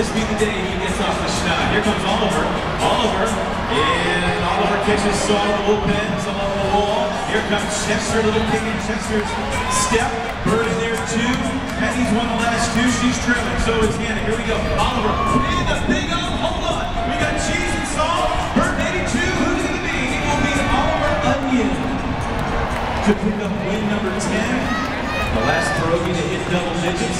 this be the day he gets off the schneid. Here comes Oliver. Oliver. And Oliver catches Saul the bullpens along the wall. Here comes Chester, little kick in Chester's step. Bird in there too. Penny's won the last two. She's trailing. So is Hannah. Here we go. Oliver. and the big O. Hold on. We got Cheese and Saul. Bird 82. Who's it going to be? It will be Oliver Onion to pick up win number 10. The last pierogi to hit double digits.